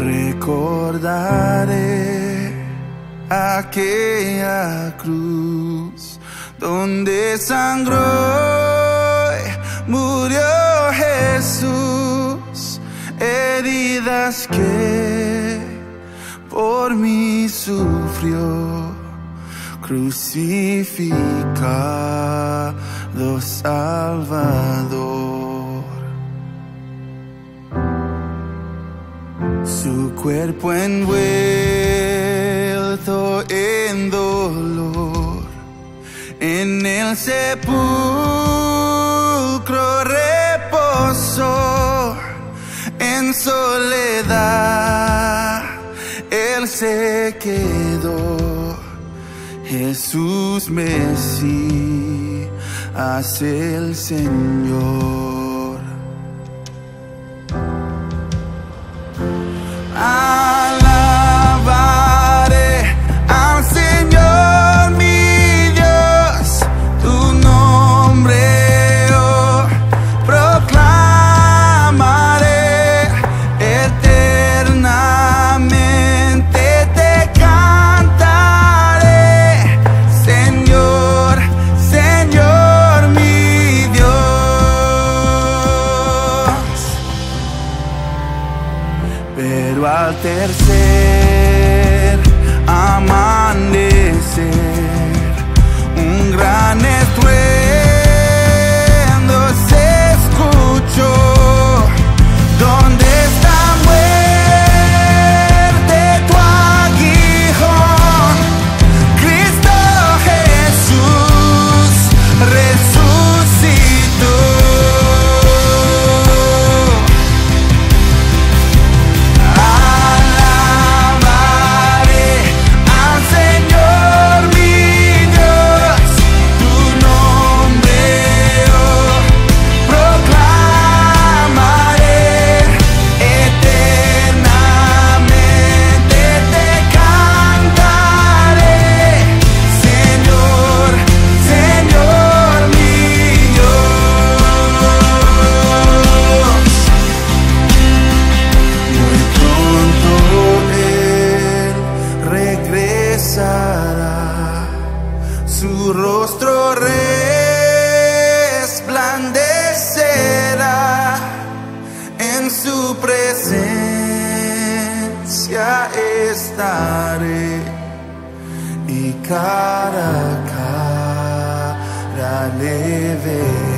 recordaré aquella cruz donde sangró murió Jesús, heridas que por mí sufrió, crucificado Salvador. Su cuerpo envuelto en dolor, en el sepulcro reposó, en soledad él se quedó. Jesús Mesías el Señor. Estaré y cara a cara le veré.